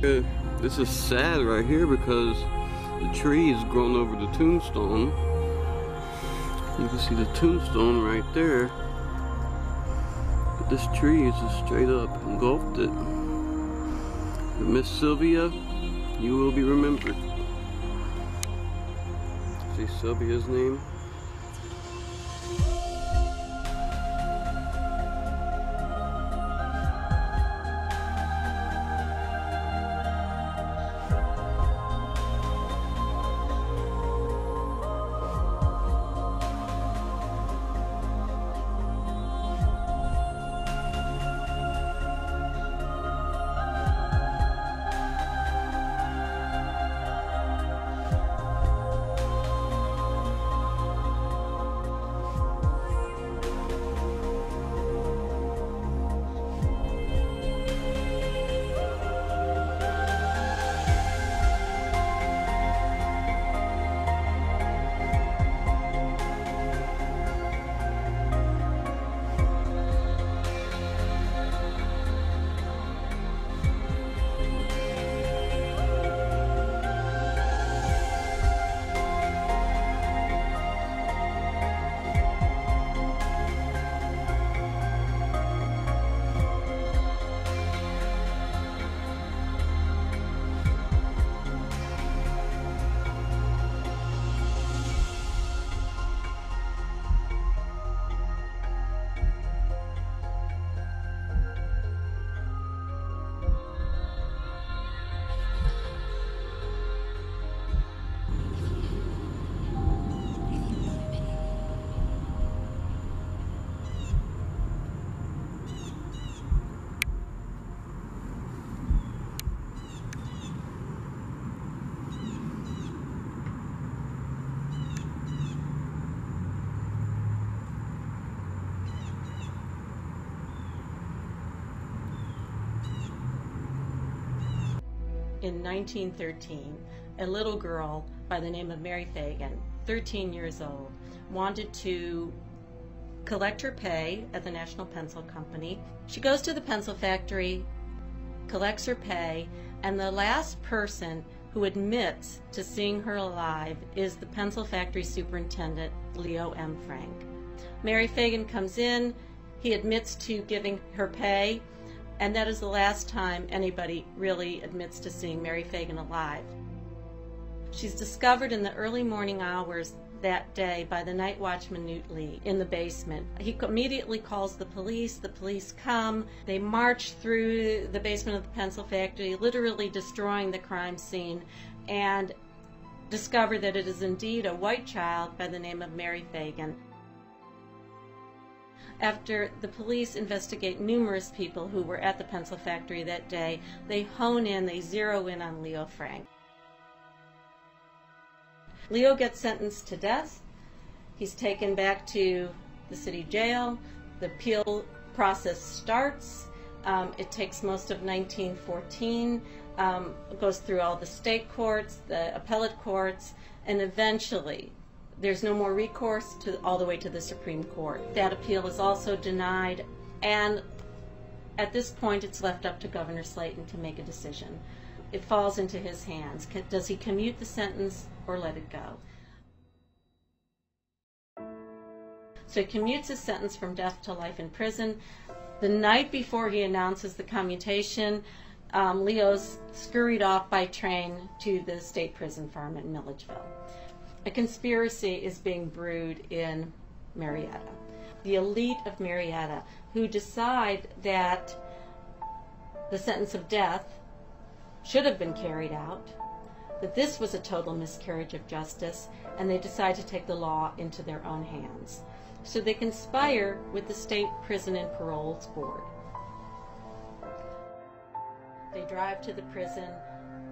This is sad right here because the tree is grown over the tombstone. You can see the tombstone right there. But this tree is just straight up engulfed it. Miss Sylvia, you will be remembered. See Sylvia's name? In 1913, a little girl by the name of Mary Phagan, 13 years old, wanted to collect her pay at the National Pencil Company. She goes to the pencil factory, collects her pay, and the last person who admits to seeing her alive is the pencil factory superintendent, Leo M. Frank. Mary Phagan comes in, he admits to giving her pay, and that is the last time anybody really admits to seeing Mary Phagan alive. She's discovered in the early morning hours that day by the night watchman Newt Lee in the basement. He immediately calls the police. The police come. They march through the basement of the pencil factory, literally destroying the crime scene, and discover that it is indeed a white child by the name of Mary Phagan. After the police investigate numerous people who were at the pencil factory that day, they hone in, they zero in on Leo Frank. Leo gets sentenced to death. He's taken back to the city jail. The appeal process starts. Um, it takes most of 1914, um, goes through all the state courts, the appellate courts, and eventually there's no more recourse to all the way to the Supreme Court. That appeal is also denied, and at this point, it's left up to Governor Slaton to make a decision. It falls into his hands. Does he commute the sentence or let it go? So he commutes his sentence from death to life in prison. The night before he announces the commutation, um, Leo's scurried off by train to the state prison farm in Milledgeville a conspiracy is being brewed in Marietta. The elite of Marietta who decide that the sentence of death should have been carried out, that this was a total miscarriage of justice, and they decide to take the law into their own hands. So they conspire with the State Prison and Paroles Board. They drive to the prison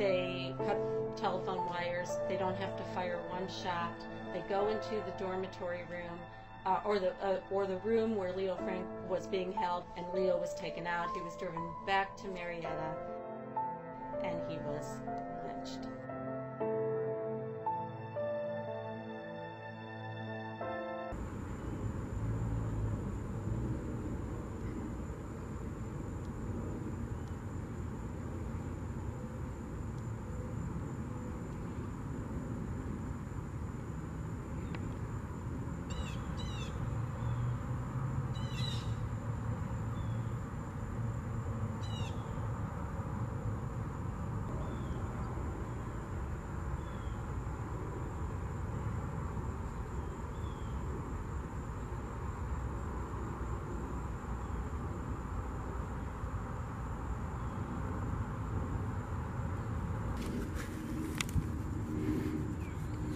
they cut telephone wires. They don't have to fire one shot. They go into the dormitory room. Uh, or the uh, or the room where Leo Frank was being held, and Leo was taken out. He was driven back to Marietta, and he was lynched.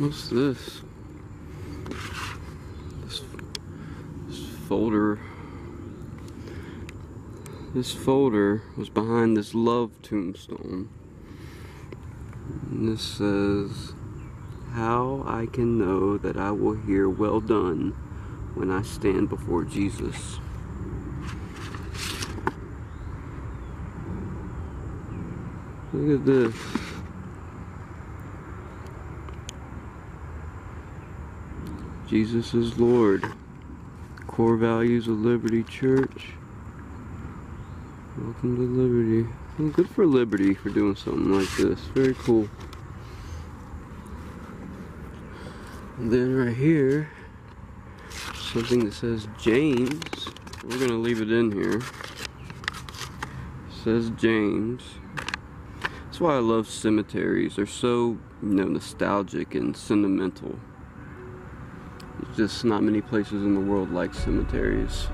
What's this? This, this folder. This folder was behind this love tombstone. And this says, How I can know that I will hear well done when I stand before Jesus. Look at this. Jesus is Lord. Core values of Liberty Church. Welcome to Liberty. Well, good for Liberty for doing something like this. Very cool. And then right here, something that says James. We're gonna leave it in here. It says James. That's why I love cemeteries. They're so, you know, nostalgic and sentimental. Just not many places in the world like cemeteries.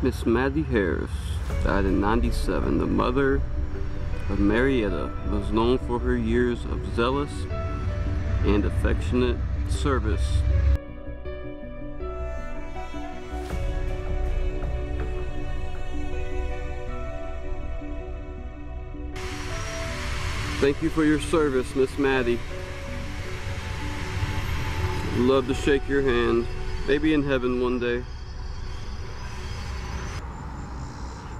Miss Maddie Harris died in 97. The mother of Marietta was known for her years of zealous and affectionate service. Thank you for your service, Miss Maddie. Love to shake your hand. Maybe in heaven one day.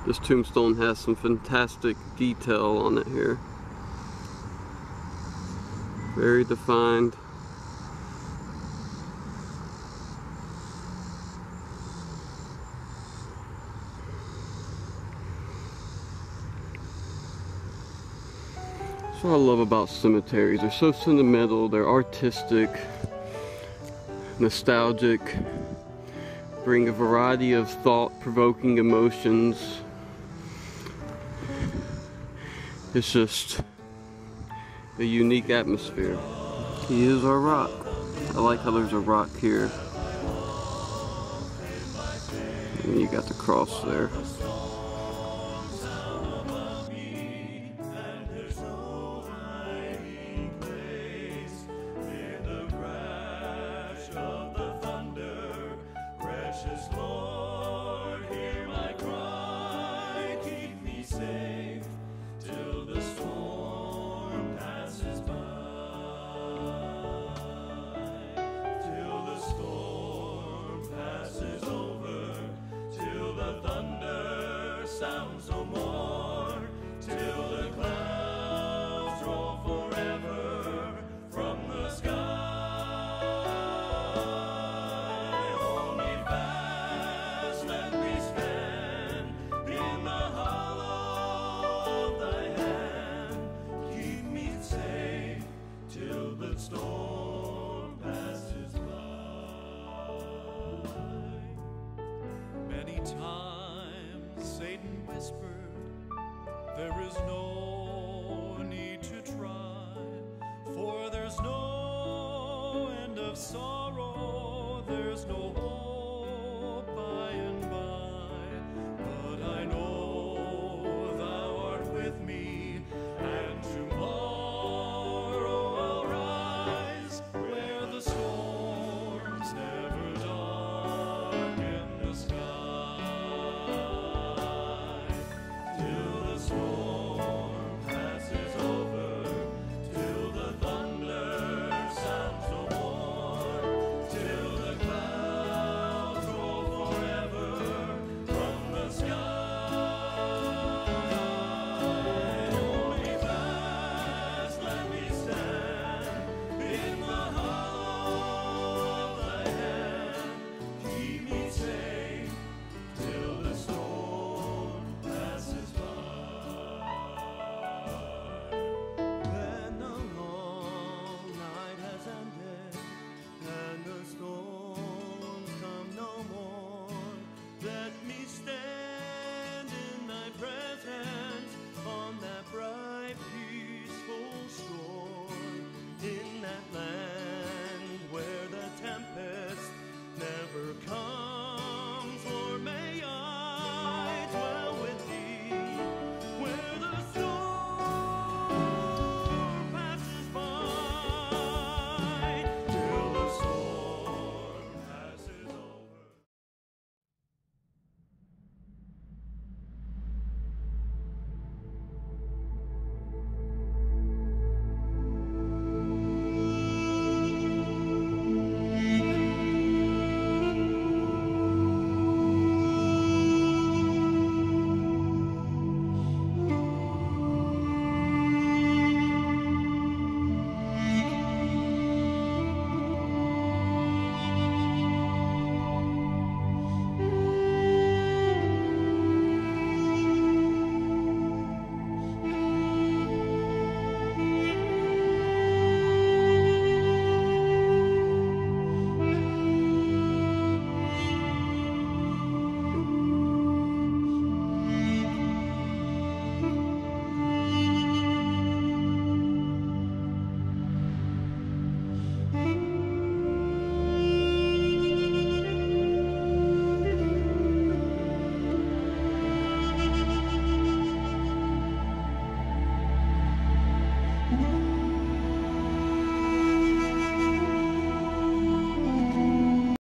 This tombstone has some fantastic detail on it here. Very defined. That's what I love about cemeteries. They're so sentimental, they're artistic, nostalgic, bring a variety of thought-provoking emotions. It's just a unique atmosphere. He is our rock. I like how there's a rock here. And you got the cross there. No